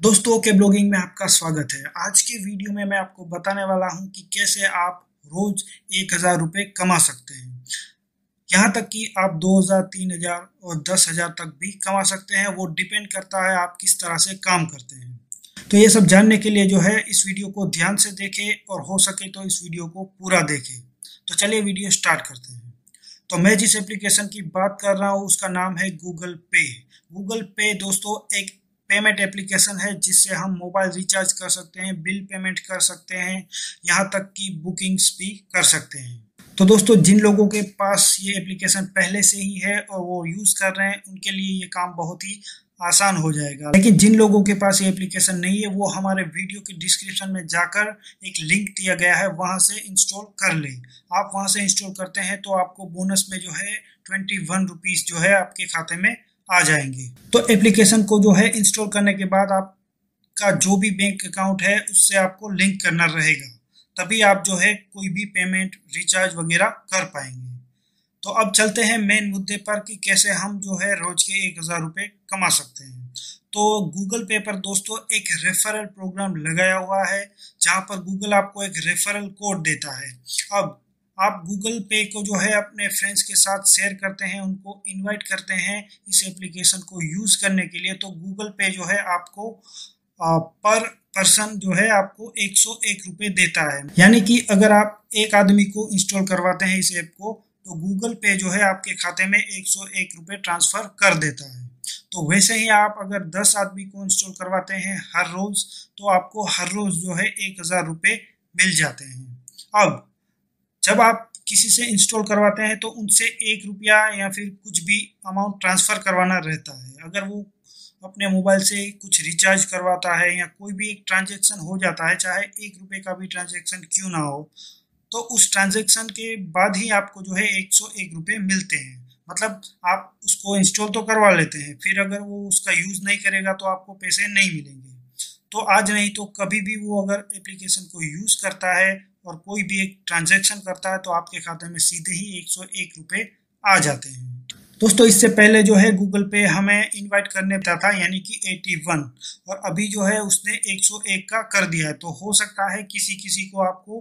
दोस्तों के ब्लॉगिंग में आपका स्वागत है। आज की वीडियो में मैं आपको बताने वाला हूँ कि कैसे आप रोज एक हज़ार रुपये कमा सकते हैं। यहाँ तक कि आप दो हज़ार, तीन हज़ार और दस हज़ार तक भी कमा सकते हैं। वो डिपेंड करता है आप किस तरह से काम करते हैं। तो ये सब जानने के लिए जो है, इस वीडियो को ध्यान से देखें और हो सके तो इस वीडियो को पूरा देखें। तो चलिए वीडियो स्टार्ट करते हैं। तो मैं जिस एप्लीकेशन की बात कर रहा हूँ, उसका नाम है गूगल पे गूगल पे दोस्तों, एक पेमेंट एप्लीकेशन है, जिससे हम मोबाइल रिचार्ज कर सकते हैं, बिल पेमेंट कर सकते हैं, यहाँ तक कि बुकिंग्स भी कर सकते हैं। तो दोस्तों, जिन लोगों के पास ये एप्लीकेशन पहले से ही है और वो यूज़ कर रहे हैं, उनके लिए ये काम बहुत ही आसान हो जाएगा। लेकिन जिन लोगों के पास ये एप्लीकेशन नहीं है, वो हमारे वीडियो के डिस्क्रिप्शन में जाकर एक लिंक दिया गया है, वहाँ से इंस्टॉल कर लें। आप वहाँ से इंस्टॉल करते हैं तो आपको बोनस में जो है ट्वेंटी वन रुपीज़ जो है आपके खाते में आ जाएँगे। तो एप्लीकेशन को जो है इंस्टॉल करने के बाद आपका जो भी बैंक अकाउंट है, उससे आपको लिंक करना रहेगा। तभी आप जो है कोई भी पेमेंट रिचार्ज वगैरह कर पाएँगे। तो अब चलते हैं मेन मुद्दे पर कि कैसे हम जो है रोज के एक हज़ार रुपये कमा सकते हैं। तो गूगल पे पर दोस्तों एक रेफरल प्रोग्राम लगाया हुआ है, जहाँ पर गूगल आपको एक रेफरल कोड देता है। अब आप गूगल पे को जो है अपने फ्रेंड्स के साथ शेयर करते हैं, उनको इनवाइट करते हैं इस एप्लीकेशन को यूज़ करने के लिए तो गूगल पे जो है आपको पर पर्सन जो है आपको एक सौ एक रुपये देता है। यानी कि अगर आप एक आदमी को इंस्टॉल करवाते हैं इस ऐप को तो गूगल पे जो है आपके खाते में एक सौ एक रुपये ट्रांसफ़र कर देता है। तो वैसे ही आप अगर दस आदमी को इंस्टॉल करवाते हैं हर रोज़ तो आपको हर रोज़ जो है एक हज़ार रुपये मिल जाते हैं। अब जब आप किसी से इंस्टॉल करवाते हैं तो उनसे एक रुपया या फिर कुछ भी अमाउंट ट्रांसफ़र करवाना रहता है। अगर वो अपने मोबाइल से कुछ रिचार्ज करवाता है या कोई भी एक ट्रांजेक्शन हो जाता है, चाहे एक रुपये का भी ट्रांजेक्शन क्यों ना हो तो उस ट्रांजेक्शन के बाद ही आपको जो है एक सौ एक रुपये मिलते हैं। मतलब आप उसको इंस्टॉल तो करवा लेते हैं, फिर अगर वो उसका यूज़ नहीं करेगा तो आपको पैसे नहीं मिलेंगे। तो आज नहीं तो कभी भी वो अगर एप्लीकेशन को यूज़ करता है और कोई भी एक ट्रांजैक्शन करता है तो आपके खाते में सीधे ही एक सौ एक रुपये आ जाते हैं। दोस्तों इससे पहले जो है गूगल पे हमें इनवाइट करने था, था यानी कि 81 और अभी जो है उसने 101 का कर दिया है। तो हो सकता है किसी किसी को आपको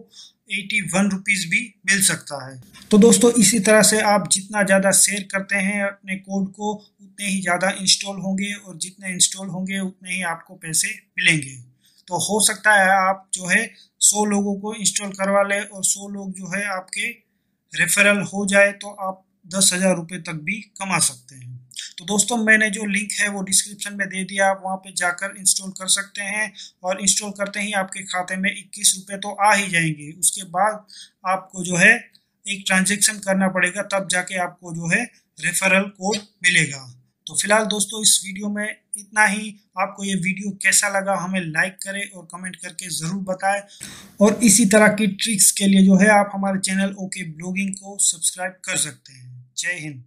81 रुपीज़ भी मिल सकता है। तो दोस्तों इसी तरह से आप जितना ज़्यादा शेयर करते हैं अपने कोड को उतने ही ज़्यादा इंस्टॉल होंगे और जितने इंस्टॉल होंगे उतने ही आपको पैसे मिलेंगे। तो हो सकता है आप जो है सौ लोगों को इंस्टॉल करवा ले और सौ लोग जो है आपके रेफरल हो जाए तो आप दस हज़ार रुपये तक भी कमा सकते हैं। तो दोस्तों, मैंने जो लिंक है वो डिस्क्रिप्शन में दे दिया, आप वहाँ पे जाकर इंस्टॉल कर सकते हैं और इंस्टॉल करते ही आपके खाते में इक्कीस रुपये तो आ ही जाएँगे। उसके बाद आपको जो है एक ट्रांजेक्शन करना पड़ेगा, तब जाके आपको जो है रेफरल कोड मिलेगा। तो फ़िलहाल दोस्तों, इस वीडियो में इतना ही। आपको ये वीडियो कैसा लगा हमें लाइक करें और कमेंट करके ज़रूर बताएँ। और इसी तरह की ट्रिक्स के लिए जो है, आप हमारे चैनल ओके ब्लॉगिंग को सब्सक्राइब कर सकते हैं। जय हिंद।